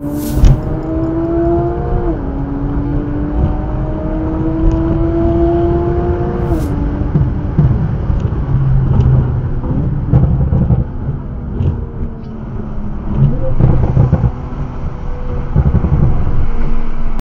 you